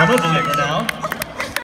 I'm a chick now.